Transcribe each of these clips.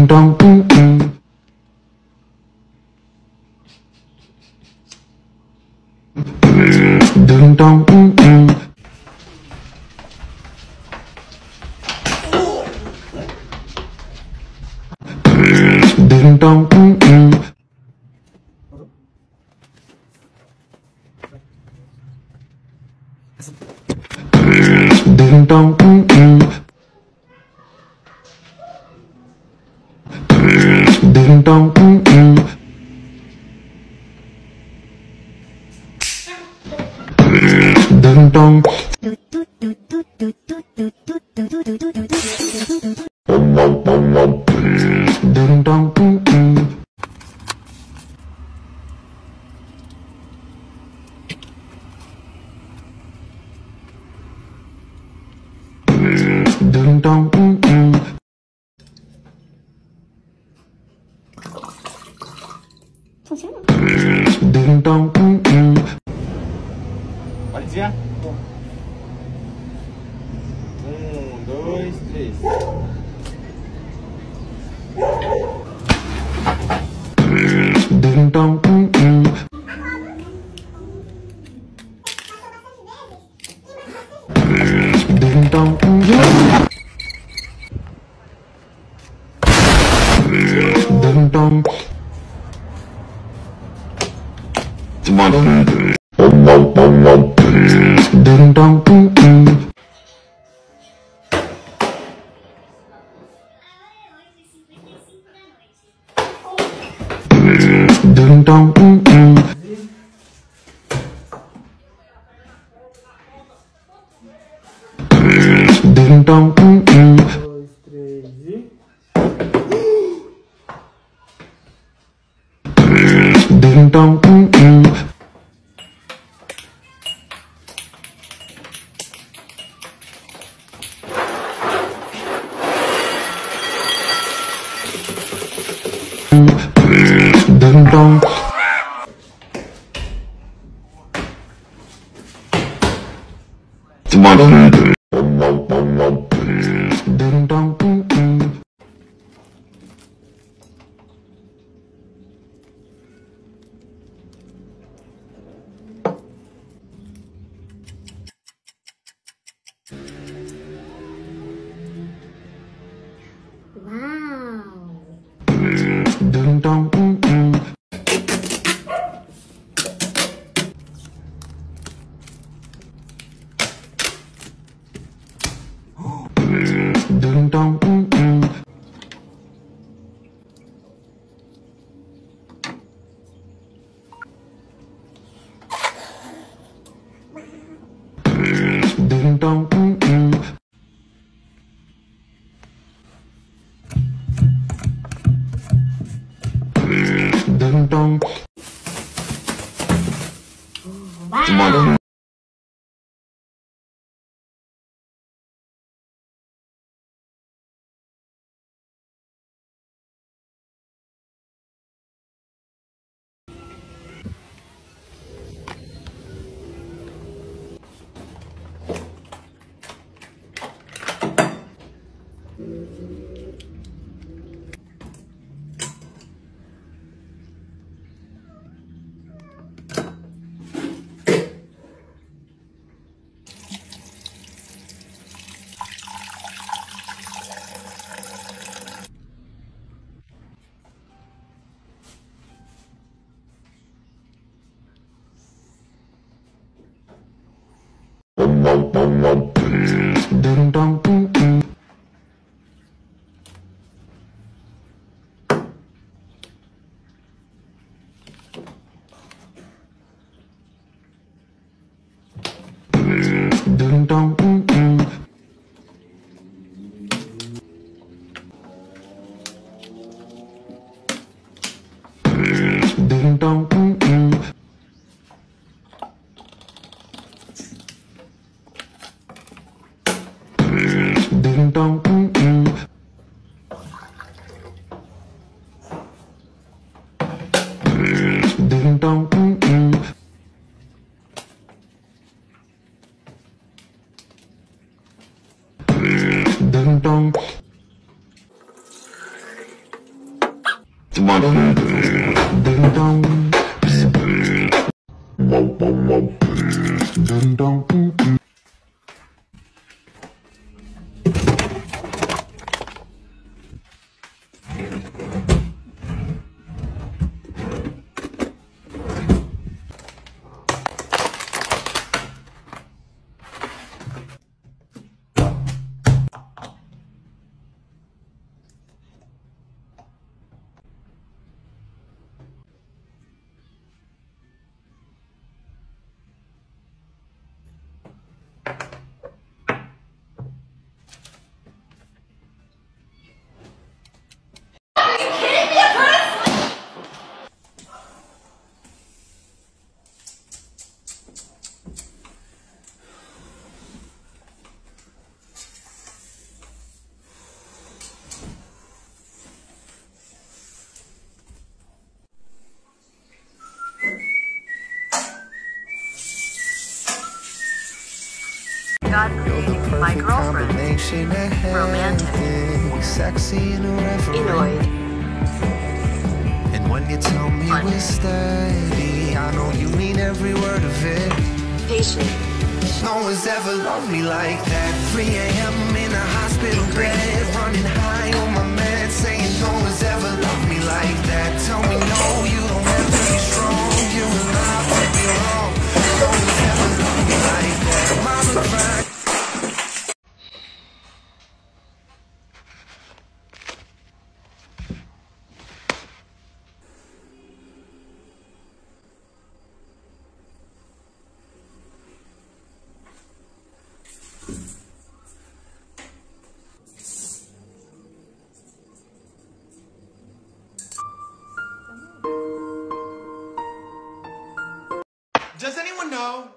Ding dong, mm, mm. Ding dong, mm, Ding dong. Ding dong, dong, mm, mm. Ding dong, mm, mm. Ding dong. Ding Dong, mm, Ding dong, mm, mm. Ding dong. Ding dong. Ding dong. God created my girlfriend, Romantic. Sexy and irreverent. And when you tell me Fun. we're steady, I know you mean every word of it. patient, No one's ever loved me like that. 3 a.m. in a hospital bed, running high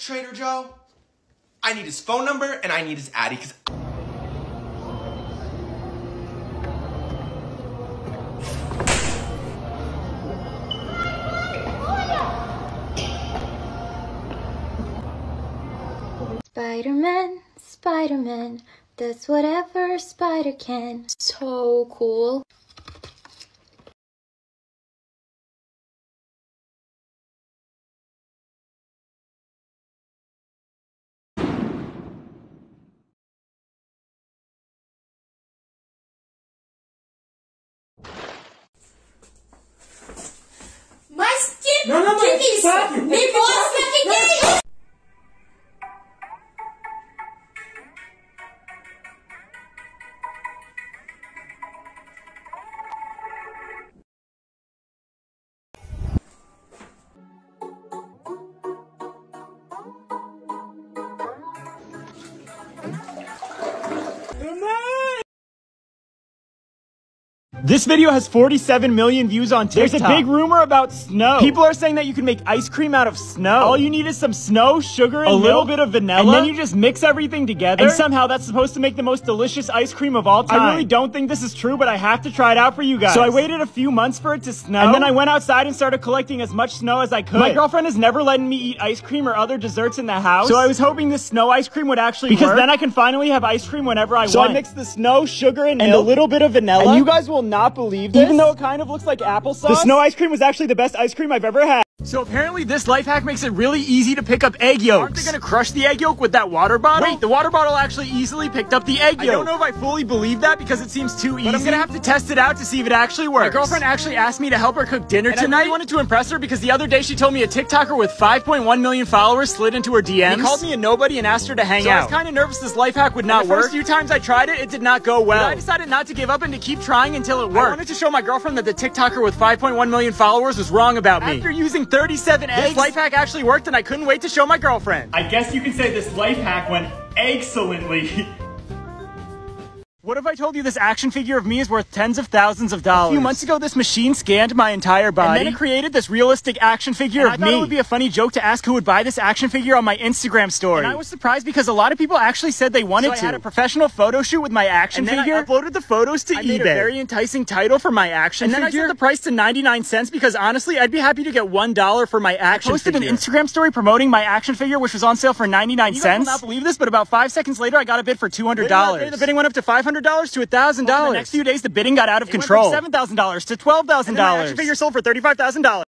Trader Joe? I need his phone number and I need his Addy because Spider-Man, Spider-Man, does whatever spider can. So cool. Não, não. Que é isso? Me mostra. This video has 47 million views on TikTok. There's a big rumor about snow. People are saying that you can make ice cream out of snow. All you need is some snow, sugar, and a little bit of vanilla, and then you just mix everything together. And somehow that's supposed to make the most delicious ice cream of all time. I really don't think this is true, but I have to try it out for you guys. So I waited a few months for it to snow, and then I went outside and started collecting as much snow as I could. My girlfriend has never letting me eat ice cream or other desserts in the house, so I was hoping this snow ice cream would actually because then I can finally have ice cream whenever I So want. I mixed the snow, sugar, and, a little bit of vanilla. And you guys will not believe this. Even though it kind of looks like applesauce. The snow ice cream was actually the best ice cream I've ever had. So apparently this life hack makes it really easy to pick up egg yolks. Aren't they gonna crush the egg yolk with that water bottle? Wait, the water bottle actually easily picked up the egg yolk. I don't know if I fully believe that because it seems too easy. But I'm gonna have to test it out to see if it actually works. My girlfriend actually asked me to help her cook dinner And tonight. I really wanted to impress her because the other day she told me a TikToker with 5.1 million followers slid into her DMs. He called me a nobody and asked her to hang So out. I I was kind of nervous this life hack would not work. the first few times I tried it, it did not go well. But I decided not to give up and to keep trying until it worked. I wanted to show my girlfriend that the TikToker with 5.1 million followers was wrong about me. After using 37 eggs, this life hack actually worked and I couldn't wait to show my girlfriend. I guess you can say this life hack went excellently. What if I told you this action figure of me is worth tens of thousands of dollars? A few months ago, this machine scanned my entire body. And then it created this realistic action figure And of I thought me. it would be a funny joke to ask who would buy this action figure on my Instagram story. And I was surprised because a lot of people actually said they wanted So I to. had a professional photo shoot with my action And then I uploaded the photos to I eBay. made a very enticing title for my action and then I set the price to 99 cents because honestly, I'd be happy to get $1 for my action figure. I posted figure. an Instagram story promoting my action figure, which was on sale for 99 You cents. will will not believe this, but about five seconds later, I got a bid for $200. Later the bidding went up to $500 $500 to a $1,000. the next few days, the bidding got out of control. $7,000 to $12,000. Action figure sold for $35,000.